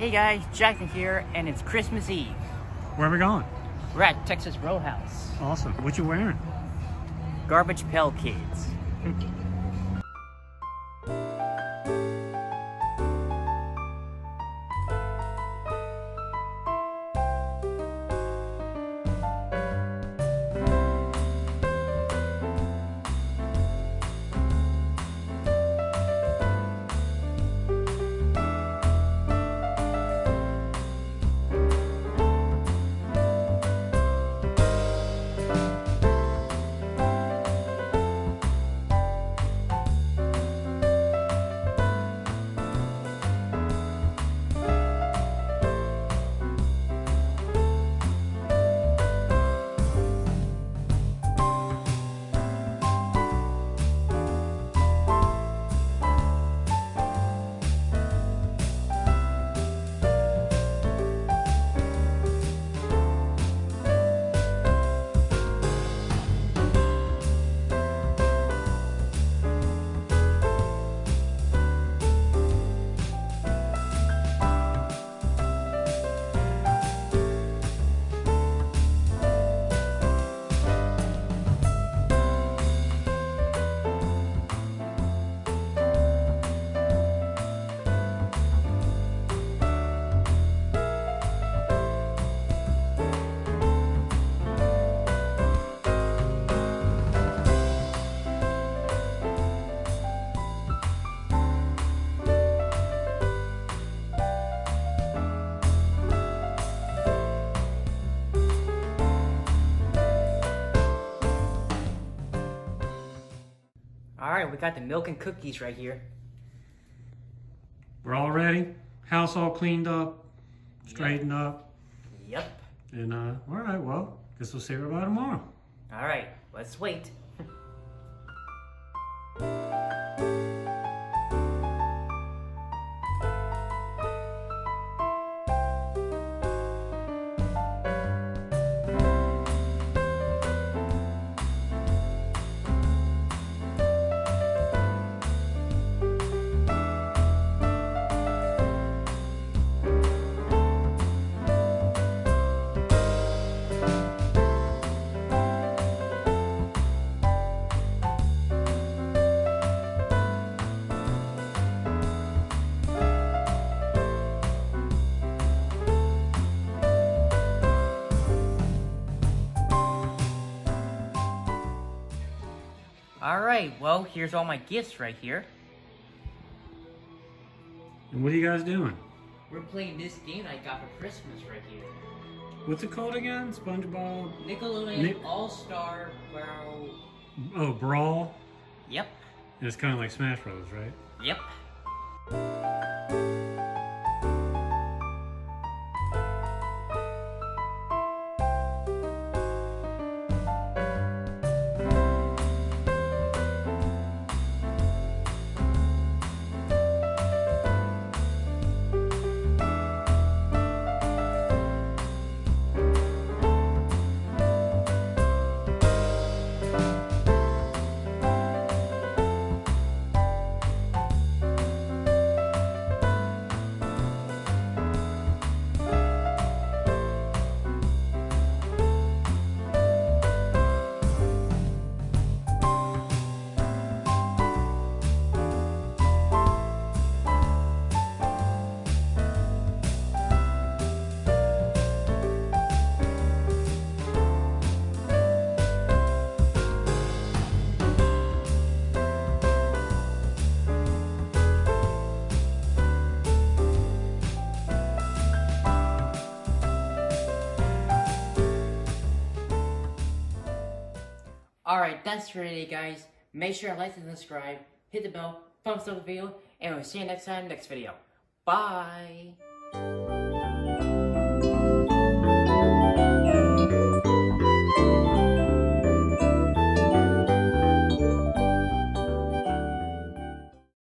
Hey guys, Jackson here, and it's Christmas Eve. Where are we going? We're at Texas Roadhouse. Awesome. What you wearing? Garbage Pail Kids. Alright, we got the milk and cookies right here. We're all ready. House all cleaned up, straightened up, Yep. and uh, all right. Well, guess we'll see everybody tomorrow. Alright, let's wait. Alright, well, here's all my gifts right here. And what are you guys doing? We're playing this game I got for Christmas right here. What's it called again? SpongeBob. Nickelodeon Nick- All-Star Brawl. Oh, Brawl. Yep, And it's kind of like Smash Bros, right? yep. Alright, that's for today, guys. Make sure to like and subscribe, hit the bell, thumbs up the video, and we'll see you next time, next video. Bye!